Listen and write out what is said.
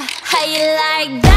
how you like that?